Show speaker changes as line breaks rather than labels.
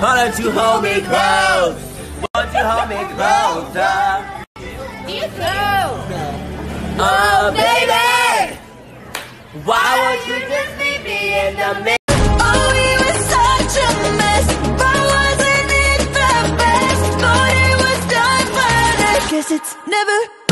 Why don't you hold me close? Won't you hold me closer?
You.
Oh, baby! Why won't you just leave me in the middle?
Oh, it's never